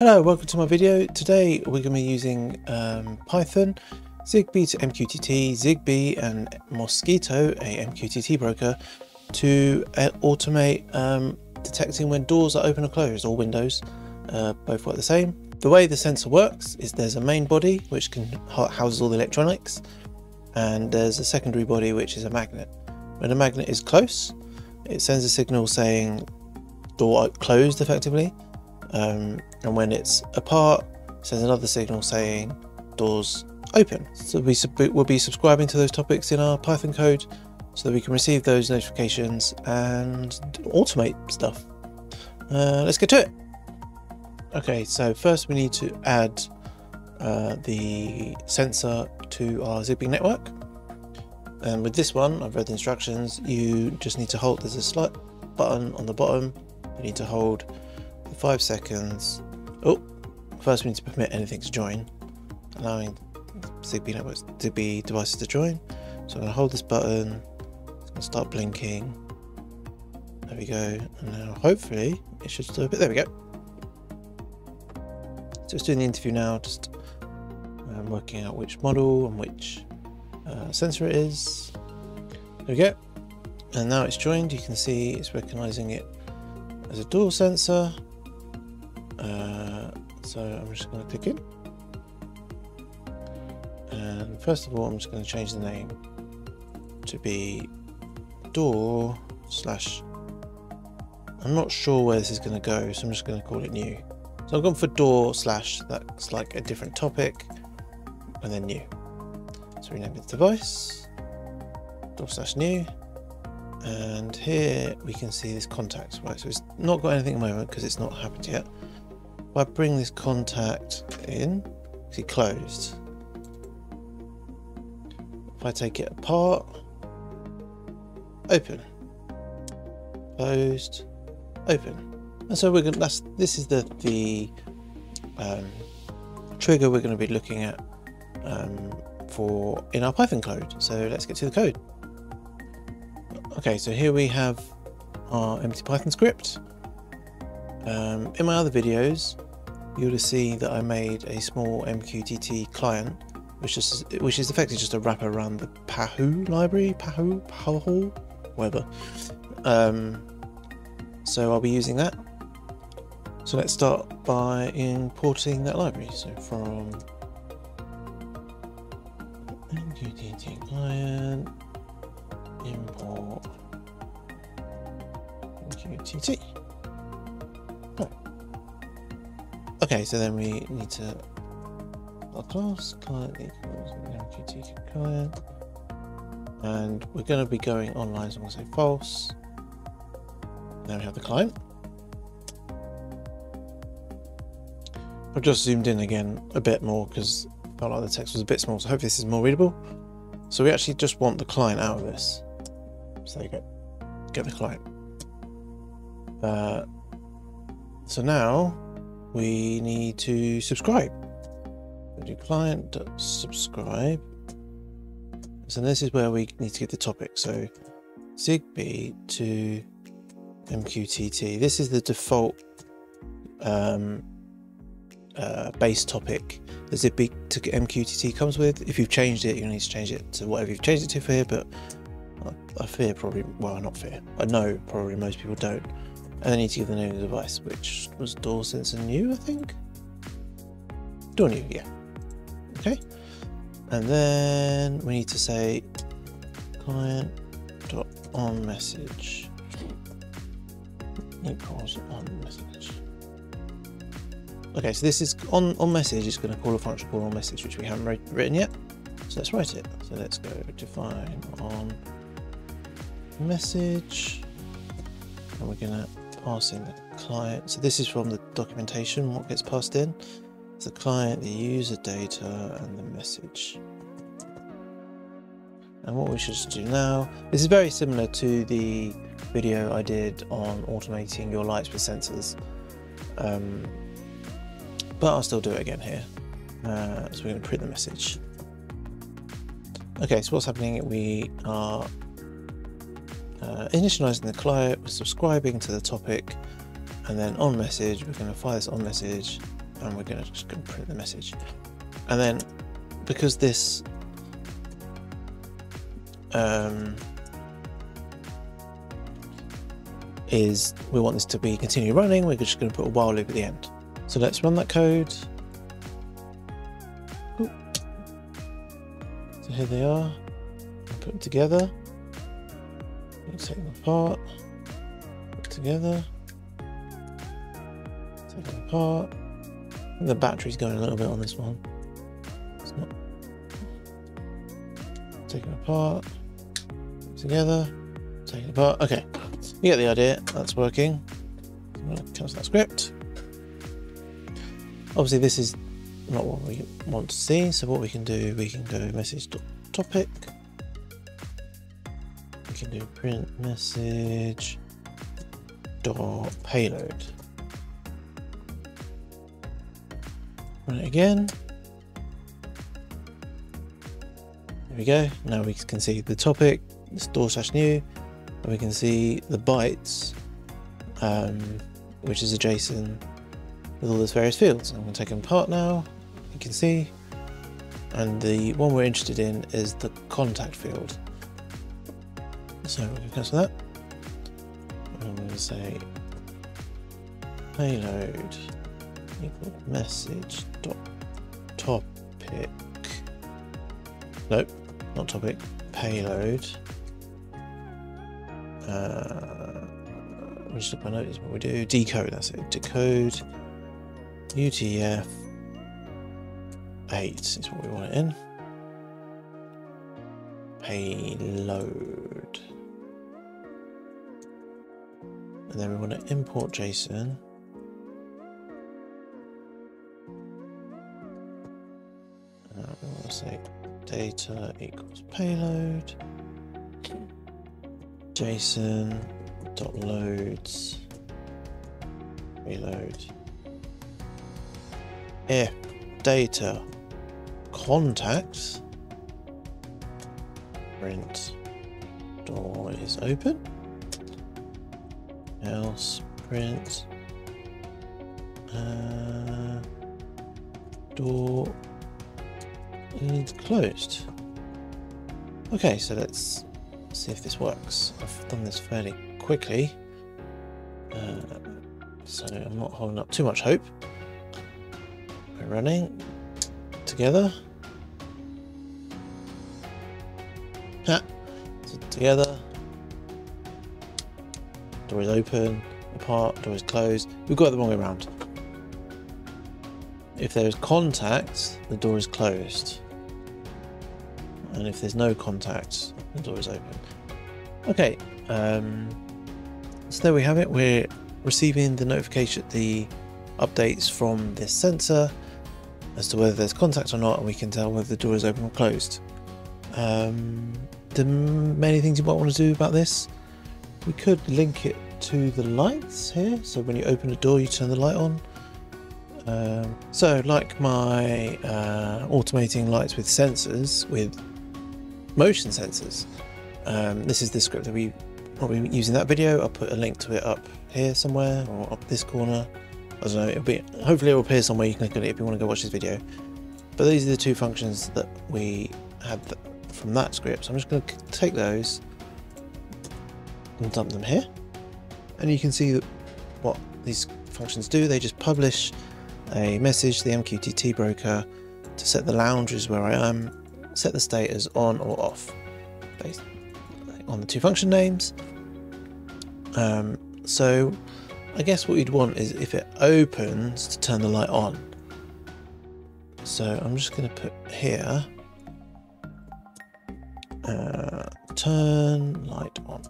Hello, welcome to my video. Today we're going to be using um, Python, Zigbee to MQTT, Zigbee and Mosquitto, a MQTT broker, to uh, automate um, detecting when doors are open or closed, or windows, uh, both work the same. The way the sensor works is there's a main body which can houses all the electronics, and there's a secondary body which is a magnet. When a magnet is close, it sends a signal saying door closed effectively um, and when it's apart sends another signal saying doors open. So we will be subscribing to those topics in our python code so that we can receive those notifications and automate stuff. Uh, let's get to it. Okay so first we need to add uh, the sensor to our zigbee network. And with this one i've read the instructions. You just need to hold there's a slight button on the bottom. You need to hold for five seconds. Oh, first we need to permit anything to join, allowing Zigbee networks, Zigbee devices to join. So I'm going to hold this button. It's going to start blinking. There we go. And now hopefully it should still a bit. There we go. So it's doing the interview now, just um, working out which model and which uh, sensor it is. There we go. And now it's joined. You can see it's recognizing it as a door sensor. Uh, so I'm just going to click in. And first of all, I'm just going to change the name to be door slash. I'm not sure where this is going to go, so I'm just going to call it new. So I've gone for door slash, that's like a different topic, and then new. So rename the device, door slash new, and here we can see this contact, right? So it's not got anything at the moment because it's not happened yet. I bring this contact in, see closed. If I take it apart, open, closed, open. And so we're to, that's, this is the, the um, trigger we're going to be looking at um, for in our Python code. So let's get to the code. Okay, so here we have our empty Python script. Um, in my other videos, you'll see that I made a small MQTT client, which is which is effectively just a wrapper around the Pahoo library, Pahoo, Pahoo, whatever. Um, so I'll be using that. So let's start by importing that library. So from MQTT client import MQTT. Okay, so then we need to our class client equals MQTT client, and we're going to be going online. So I'm going to say false. Now we have the client. I've just zoomed in again a bit more because I felt like the text was a bit small. So hopefully this is more readable. So we actually just want the client out of this. So there you go. Get the client. Uh, so now we need to subscribe. do client subscribe. So this is where we need to get the topic. So Zigbee to MQTT. This is the default um, uh, base topic the Zigbee to MQTT comes with. If you've changed it, you need to change it to whatever you've changed it to for here, but I fear probably, well, not fear, I know probably most people don't. And I need to give the name of the device, which was door sensor new, I think? Door new, yeah. Okay. And then we need to say client dot equals. Okay, so this is on on message. It's going to call a function called on message, which we haven't written yet. So let's write it. So let's go define on message, and we're going to pass in the client. So this is from the documentation, what gets passed in. It's the client, the user data, and the message. And what we should do now, this is very similar to the video I did on automating your lights with sensors. Um, but I'll still do it again here. Uh, so we're going to print the message. Okay, so what's happening? We are uh, initializing the client, we're subscribing to the topic, and then on message, we're going to fire this on message, and we're going to just to print the message. And then because this um, is we want this to be continue running, we're just going to put a while loop at the end. So let's run that code. So here they are. Put them together. Take them apart. Put together. Take them apart. The battery's going a little bit on this one. It's not. Take them apart. Together. Take it apart. Okay. You get the idea. That's working. I'm going to cancel that script. Obviously, this is not what we want to see. So what we can do, we can go message topic. Can do print message dot payload. Run it again. There we go. Now we can see the topic, store slash new, and we can see the bytes, um, which is a JSON with all those various fields. I'm going to take them apart now. You can see, and the one we're interested in is the contact field. So we can cancel that. I'm going to say payload equal message dot topic. Nope, not topic. Payload. Uh, just look my notes. What we do? Decode. That's it. Decode. UTF 8 is what we want it in. Payload. And then we want to import JSON. Uh, say data equals payload. JSON dot loads reload if data contacts print door is open else print uh, door is closed. Okay so let's see if this works. I've done this fairly quickly. Uh, so I'm not holding up too much hope. We're running together. Ha. So together door is open apart door is closed. We've got it the wrong way around. If there is contact the door is closed. And if there's no contact the door is open. Okay um, so there we have it. We're receiving the notification the updates from this sensor as to whether there's contact or not and we can tell whether the door is open or closed. Um, the many things you might want to do about this we could link it to the lights here. So when you open a door you turn the light on. Um, so like my uh, automating lights with sensors with motion sensors um, this is the script that we will be using that video. I'll put a link to it up here somewhere or up this corner. I don't know it'll be hopefully it will appear somewhere you can click on it if you want to go watch this video. But these are the two functions that we had from that script. So I'm just going to take those and dump them here. And you can see what these functions do. They just publish a message the MQTT broker to set the lounges where I am set the state as on or off based on the two function names. Um, so I guess what you'd want is if it opens to turn the light on. So I'm just going to put here uh, turn light on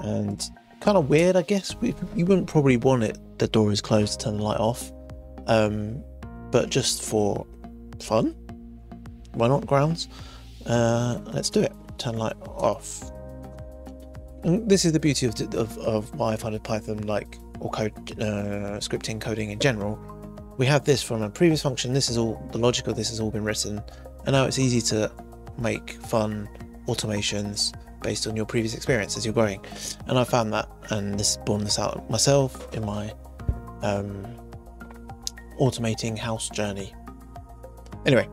and kind of weird I guess. We, you wouldn't probably want it the door is closed to turn the light off. Um, but just for fun why not grounds? Uh, let's do it. Turn light off. And this is the beauty of, of, of why I find Python like or code uh, scripting coding in general. We have this from a previous function. This is all the logic of this has all been written. And now it's easy to make fun automations based on your previous experience as you're growing. And I found that and this born this out myself in my um, automating house journey. Anyway,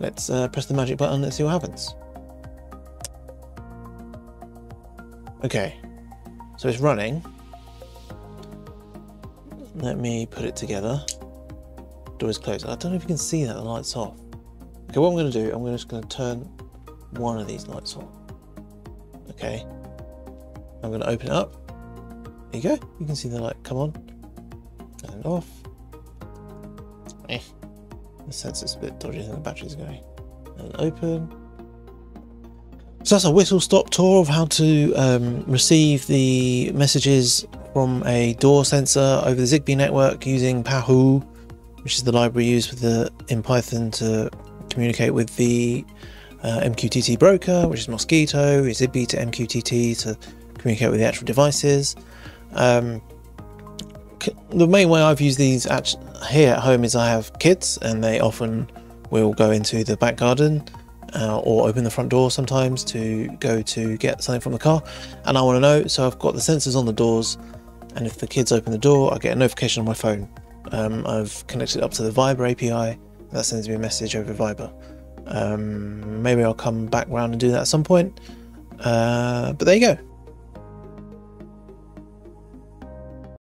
let's uh, press the magic button and see what happens. Okay, so it's running. Let me put it together. Door is closed. I don't know if you can see that the light's off. Okay, what I'm going to do, I'm just going to turn one of these lights on. Okay, I'm going to open it up. There you go. You can see the light come on and off. Eh. The sensor's a bit dodgy and the battery's going. And open. So that's a whistle stop tour of how to um, receive the messages from a door sensor over the ZigBee network using Pahoo, which is the library used the in Python to communicate with the uh, MQTT broker, which is Mosquitto, ZigBee to MQTT to communicate with the actual devices. Um, the main way I've used these at, here at home is I have kids and they often will go into the back garden uh, or open the front door sometimes to go to get something from the car. And I want to know so I've got the sensors on the doors and if the kids open the door I get a notification on my phone. Um, I've connected up to the Viber API that sends me a message over Viber um, maybe I'll come back around and do that at some point. Uh, but there you go